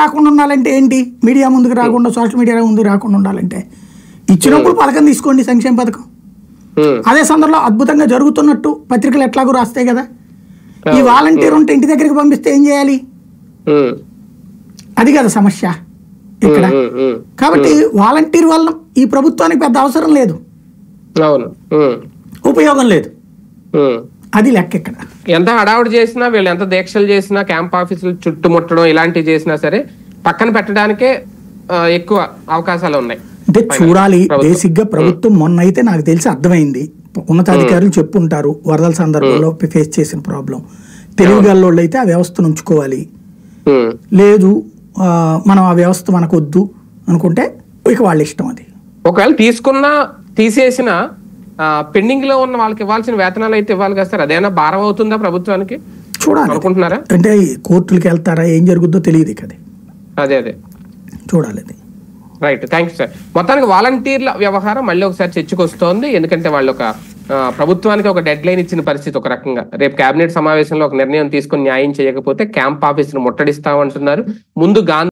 రాకుండా ఉండాలంటే ఏంటి? మీడియా ముందుకు రాకుండా సోషల్ మీడియా ముందుకు రాకుండా ఉండాలంటే? ఇచ్చినప్పుడు పథకం తీసుకోండి సంక్షేమ పథకం. అదే సందర్భంలో అద్భుతంగా జరుగుతున్నట్టు పత్రికలు ఎట్లాగో రాస్తాయి కదా? ఈ వాలంటీర్ ఉంటే ఇంటి దగ్గరికి పంపిస్తే ఏం చేయాలి? అది కదా సమస్య ఇక్కడ. కాబట్టి వాలంటీర్ వల్ల ఈ ప్రభుత్వానికి పెద్ద అవసరం లేదు. ఉపయోగం లేదు. అది లెక్క ఇక్కడ. ఎంత హడావుడి చేసినా వీళ్ళు ఎంత దీక్షలు చేసినా క్యాంప్ ఆఫీసులు చుట్టుముట్టడం ఇలాంటివి చేసినా సరే పక్కన పెట్టడానికే ఎక్కువ అవకాశాలు ఉన్నాయి. అంటే చూడాలి ప్రభుత్వం. బేసిక్గా ప్రభుత్వం మొన్న అయితే నాకు తెలిసి అర్థమైంది. ఉన్నతాధికారులు చెప్పుంటారు వరదల సందర్భంలో ఫేస్ చేసిన ప్రాబ్లం. తెలివిగల్లోళ్ళు అయితే ఆ వ్యవస్థను ఉంచుకోవాలి. లేదు మనం ఆ వ్యవస్థ మనకు వద్దు అనుకుంటే ఇక వాళ్ళ ఇష్టం అది. ఒకవేళ తీసుకున్నా తీసేసిన పెండింగ్లో ఉన్న వాళ్ళకి ఇవ్వాల్సిన వేతనాలు అయితే ఇవ్వాలి కదా సార్? అదేనా భారం అవుతుందా ప్రభుత్వానికి? చూడాలి. అనుకుంటున్నారా? అంటే కోర్టులకు వెళ్తారా? ఏం జరుగుద్దో తెలియదు ఇక అది. అదే చూడాలి అది. రైట్ థ్యాంక్ యూ సార్ మొత్తానికి వాలంటీర్ల వ్యవహారం మళ్ళీ ఒకసారి చర్చకు వస్తోంది ఎందుకంటే వాళ్ళు ఒక ప్రభుత్వానికి ఒక డెడ్ లైన్ ఇచ్చిన పరిస్థితి ఒక రకంగా. రేపు కేబినెట్ సమావేశంలో ఒక నిర్ణయం తీసుకుని న్యాయం చేయకపోతే క్యాంప్ ఆఫీసును ముట్టడిస్తామంటున్నారు. ముందు గాంధీ